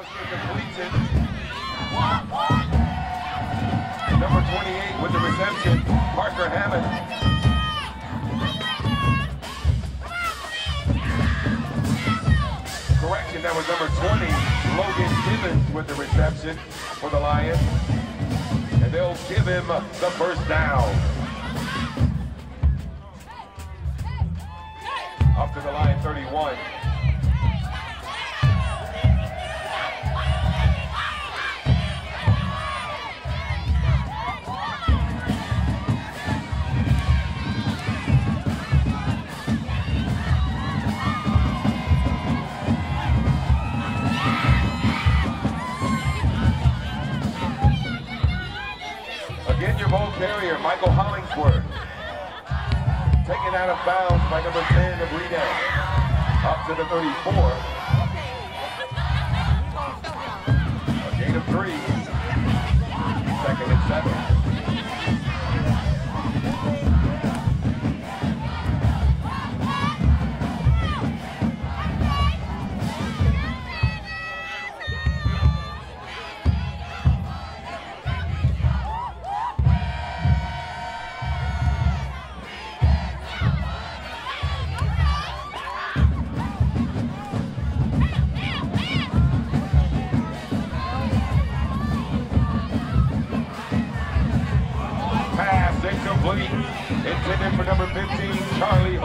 Number 28 with the reception, Parker Hammond. Correction, that was number 20, Logan Gibbons with the reception for the Lions. And they'll give him the first down. Up to the line 31. Again, your ball carrier, Michael Hollingsworth. Taken out of bounds by number 10 of Redan. Up to the 34. complete. It's in for number 15, Charlie